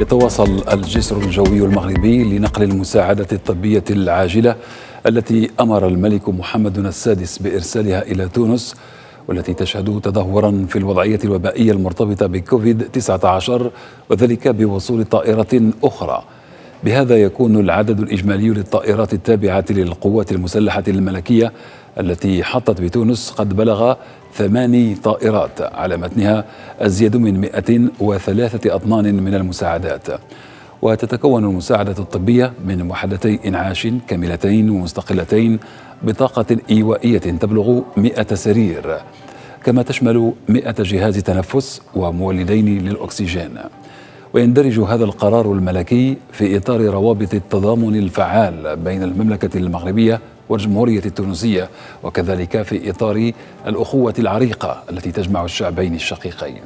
يتواصل الجسر الجوي المغربي لنقل المساعدة الطبية العاجلة التي أمر الملك محمد السادس بإرسالها إلى تونس والتي تشهد تدهورا في الوضعية الوبائية المرتبطة بكوفيد 19 وذلك بوصول طائرة أخرى. بهذا يكون العدد الإجمالي للطائرات التابعة للقوات المسلحة الملكية التي حطت بتونس قد بلغ ثماني طائرات على متنها أزيد من 103 أطنان من المساعدات. وتتكون المساعدة الطبية من وحدتي إنعاش كاملتين ومستقلتين بطاقة إيوائية تبلغ 100 سرير. كما تشمل 100 جهاز تنفس ومولدين للأكسجين. ويندرج هذا القرار الملكي في إطار روابط التضامن الفعال بين المملكة المغربية والجمهورية التونسية وكذلك في إطار الأخوة العريقة التي تجمع الشعبين الشقيقين.